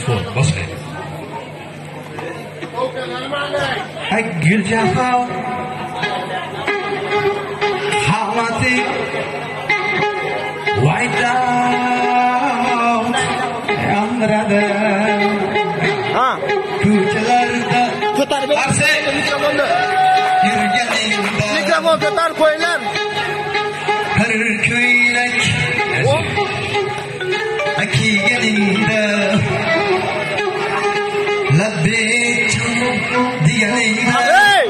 for boshqa guljaho havati vayda yondiradi Ha. ko'chalarda Ko'tarib bering. Arsay. mikrofonni. yurganingda Mikrofon ko'tarib qo'yinglar. bir ko'ylak labbek deganingda Hey!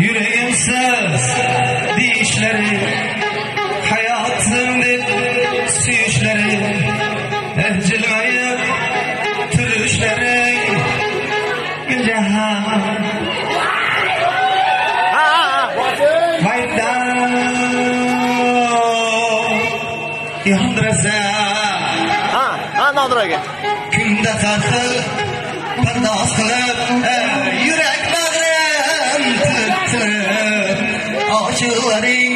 Yüreğimsiz dişleri nodiraga kunda qatl bir noz qilib e, yurak bag'rim titrib ochig'laring